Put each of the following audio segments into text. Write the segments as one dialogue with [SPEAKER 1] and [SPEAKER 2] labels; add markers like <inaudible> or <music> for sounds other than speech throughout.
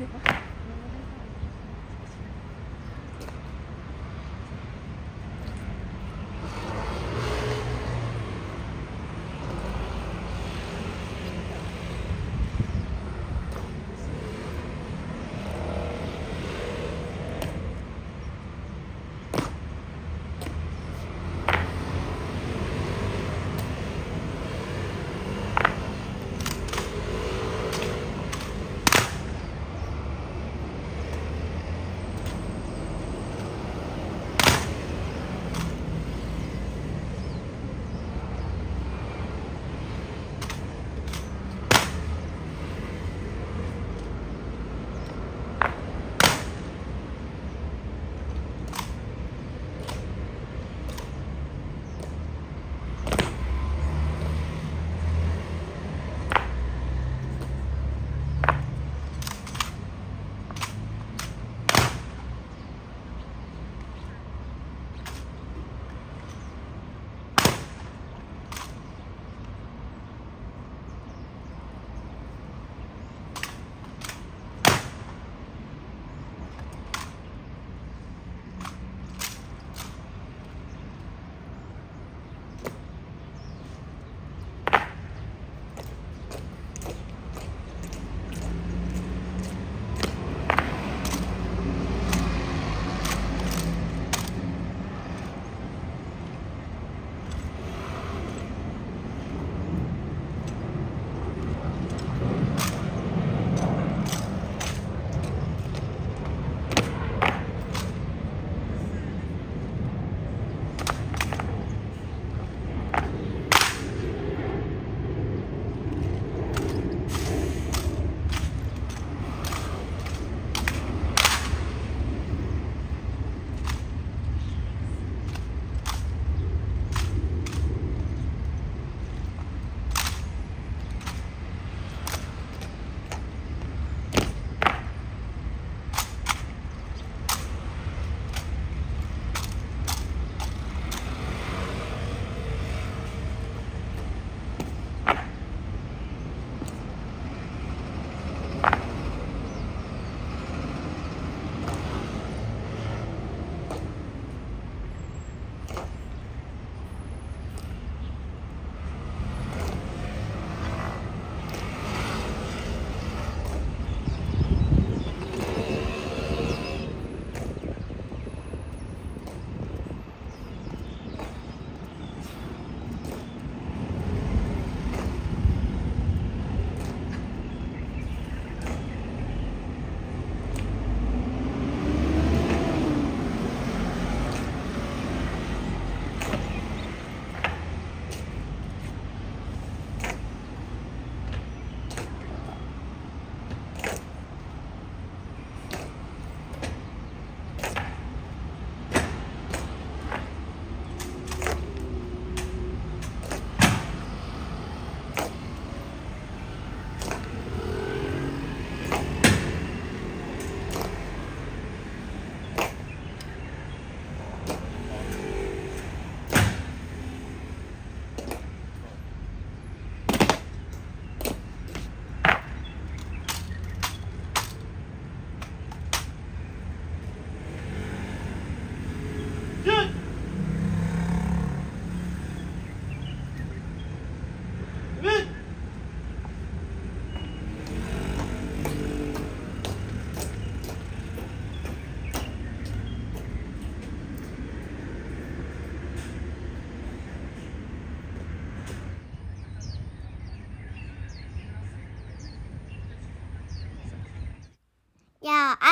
[SPEAKER 1] Thank <laughs> you.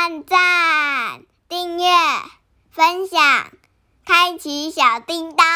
[SPEAKER 1] 按赞、订阅、分享，开启小叮当。